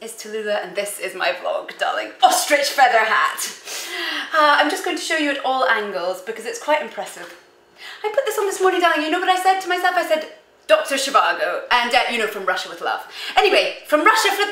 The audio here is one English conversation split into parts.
is Tallulah and this is my vlog, darling. Ostrich feather hat. Uh, I'm just going to show you at all angles because it's quite impressive. I put this on this morning, darling. You know what I said to myself? I said, Dr. Zhivago, and uh, you know, from Russia with love. Anyway, from Russia for...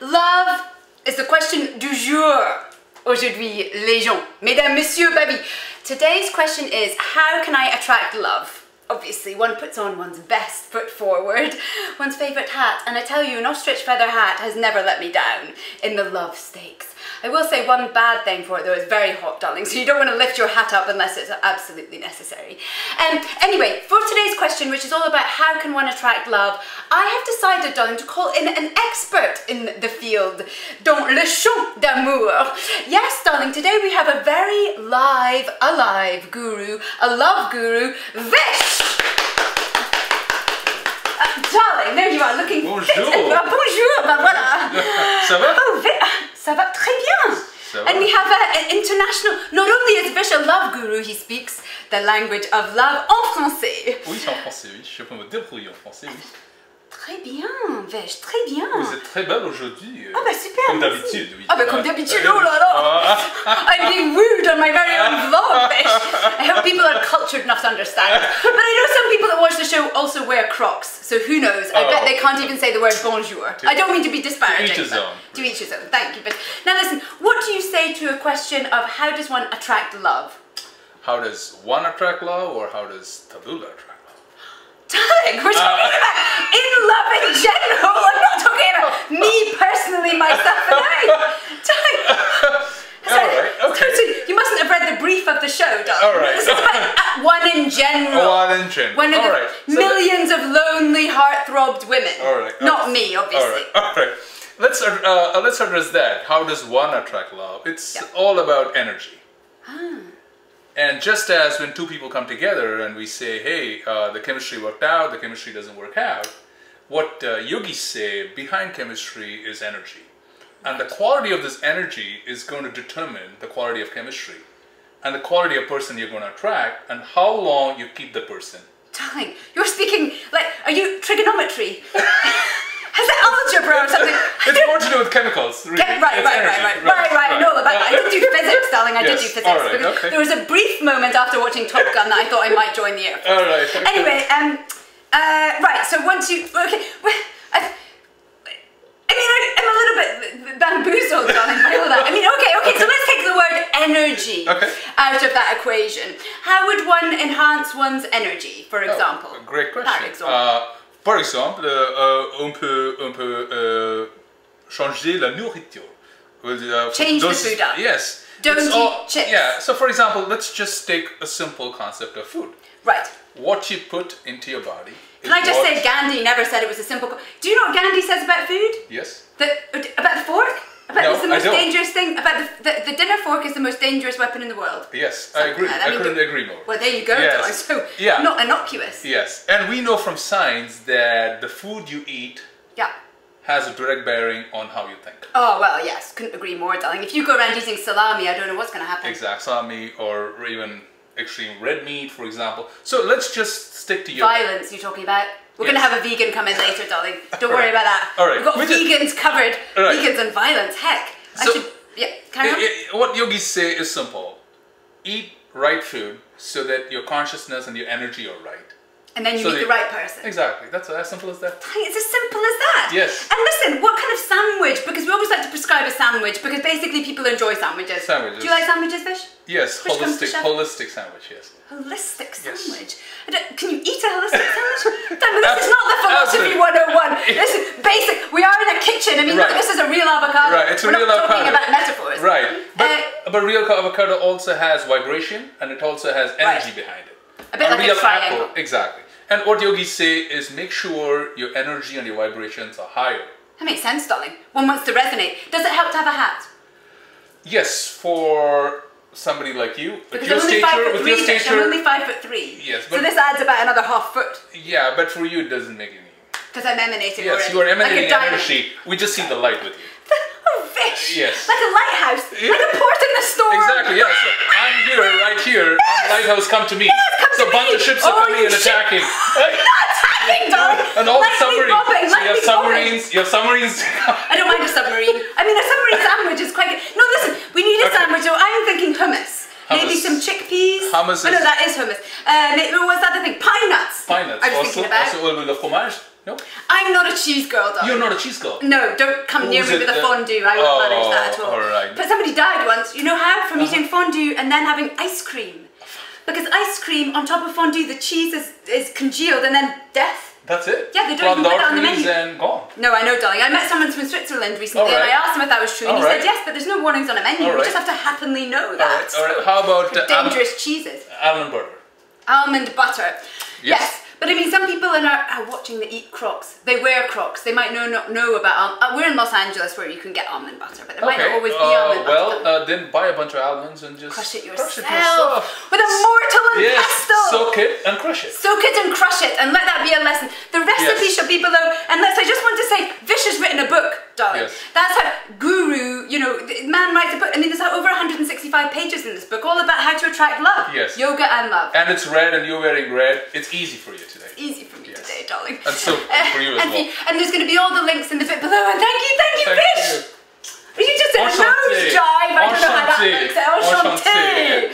love is the question du jour. Aujourd'hui, les gens. Mesdames, messieurs, baby. Today's question is, how can I attract love? Obviously one puts on one's best foot forward, one's favourite hat, and I tell you, an ostrich feather hat has never let me down in the love stakes. I will say one bad thing for it though, it's very hot, darling, so you don't want to lift your hat up unless it's absolutely necessary. Um, anyway, for today's question, which is all about how can one attract love, I have decided, darling, to call in an expert in the field, dans le champ d'amour. Yes, darling, today we have a very live, alive guru, a love guru, Vish! Uh, darling, there you are, looking Bonjour. fit. Bonjour, ben voilà. Ça va? Oh, ça va très bien. Va. And we have an international, not only is Vish a love guru, he speaks the language of love en français. Oui, c'est en français, oui. Je peux me débrouiller en français, oui. Très bien, Vish, très bien. Vous êtes très belle aujourd'hui. euh, Ah bah super, Comme d'habitude, oui. Ah bah comme d'habitude, Euh, oh là là ah, I'm being rude on my very own vlog, Vish. I hope people are cultured enough to understand. But I know some people show also wear Crocs, so who knows? I bet Oh. they can't even say the word bonjour. I don't mean to be disparaging. To each his own. To each his own, thank you. But now listen, what do you say to a question of how does one attract love? How does one attract love or how does Tallulah attract love? Darling, we're talking Uh, about in love in general. I'm not talking about me personally, myself and I. Darling. Alright, okay. So you mustn't have read the brief of the show, darling. Alright. This is about uh, one in general. General. One of the Alright. So millions of lonely, heart-throbbed women. Alright. Not me, obviously. Alright, alright. Let's, uh, let's address that. How does one attract love? It's all about energy. Ah. And just as when two people come together and we say, hey, uh, the chemistry worked out, the chemistry doesn't work out, what uh, yogis say behind chemistry is energy. And the quality of this energy is going to determine the quality of chemistry and the quality of person you're going to attract and how long you keep the person. Darling, you're speaking like, are you trigonometry? Has it algebra or something? It's more to do with chemicals, really. Right, right, right, right, right, right, right, I know about that. I did do physics, darling. I Yes, did do physics. right, because okay. There was a brief moment after watching Top Gun that I thought I might join the Air Force. All right. okay. Anyway, um, uh, right. So once you, okay, well, I, I mean, I, I'm a little bit bamboozled, darling, by all that. I mean, okay, okay. So Okay. let's take the word energy Okay. out of that equation. How would one enhance one's energy, for oh, example? Oh, great question. Par exemple, euh, euh, on peut, on peut euh, changer la nourriture. Uh, Change the food up. Yes. Don't It's eat chips. Yeah. So, for example, let's just take a simple concept of food. right. What you put into your body. Can I just say, Gandhi never said it was a simple. Do you know what Gandhi says about food? Yes. The, about the fork? About No, it's the most dangerous thing. About the, the, the dinner fork is the most dangerous weapon in the world. Yes, I agree. like. I mean, couldn't agree more. Well, there you go, Yes. darling. So, Yeah. not innocuous. Yes, and we know from science that the food you eat Yeah. has a direct bearing on how you think. Oh, well, yes. Couldn't agree more, darling. If you go around eating salami, I don't know what's going to happen. Exact salami or even extreme red meat, for example. So let's just stick to your Violence, you're talking about? We're going to have a vegan come in later, darling. Don't worry Alright. about that. Alright. We've got We just- vegans covered. Alright. Vegans and violence. Heck. I So- should. Yeah, carry on. I- I- what yogis say is simple. Eat right food so that your consciousness and your energy are right. and then you so meet they- the right person. Exactly. That's as simple as that. It's as simple as that. Yes. And listen, what kind of sandwich? Because we always like to prescribe a sandwich because basically people enjoy sandwiches. Sandwiches. Do you like sandwiches, Vish? Yes, Which holistic, holistic sandwich. Yes. Holistic Yes. sandwich. I don't, can you eat a holistic sandwich? Damn, but this is not the philosophy Absolutely. 101. This is basic. We are in a kitchen. I mean, look, this is a real avocado. Right, it's a We're real not talking avocado. about metaphors. Right. But, Uh, but real avocado also has vibration and it also has energy Right. behind it. A bit like a triangle. apple, exactly. And what yogis say is make sure your energy and your vibrations are higher. That makes sense, darling. One wants to resonate. Does it help to have a hat? Yes, for somebody like you, with Because your I'm only stature, five with three. your Vish. I'm only five foot three. Yes, so but- this adds about another half foot yeah, but for you it doesn't make any. because I'm emanating Yes, already. you are like emanating diamond. energy. We just see the light with you. Oh, Vish! Yes. Like a lighthouse. Yeah. Like a port in the storm. Exactly. Yeah. So I'm here, right here. on Lighthouse, come to me. come so to a bunch me. of ships Oh, are coming you and attacking. Not attacking, darling. And all the submarines. So you have lightly Your submarines. I don't mind a submarine. I mean, a submarine sandwich is quite good. No, listen, we need a Okay. sandwich. So I'm thinking hummus. Maybe Hummus. Some chickpeas. Hummus Oh, no, that is hummus. Uh, maybe, what's that other thing? Pine nuts. Pine nuts. I was also, thinking about. also well, with the fromage. No, I'm not a cheese girl, though. you're not a cheese girl. No, don't come near me it with a fondue. I won't Oh, manage that at all. alright. But somebody died once. You know how? From Uh-huh. eating fondue and then having ice cream. Because ice cream on top of fondue, the cheese is, is congealed and then death. That's it. Yeah, they don't even put it on the menu. and gone. No, I know, darling. I met someone from Switzerland recently and I asked him if that was true. And he said yes, but there's no warnings on a menu. We Alright. just have to happily know that. right. All right. How about uh, dangerous cheeses. almond butter? Almond butter. Yes. Yes. But I mean, some people in our, are watching that eat Crocs. They wear Crocs. They might know not know about. Al- uh, we're in Los Angeles where you can get almond butter, but there might not always be uh, almond butter. well, uh, then buy a bunch of almonds and just crush it crush yourself, it yourself. with a mortar and Yes. pestle. Soak it and crush it. Soak it and crush it, and let that be a lesson. The recipe Yes. shall be below. And let's. I just want to say, Vish has written a book, darling. Yes. That's how guru, you know, man writes a book. I mean, there's over 165 pages in this book, all about how to attract love. Yes. Yoga and love. And it's red, and you're wearing red. It's easy for you easy for me yes. today, darling. And so for you as and well. You, and there's going to be all the links in the bit below. And thank you, thank you, thank Vish. You. Are you just a mouse jive? I don't know how that looks. Enchanté.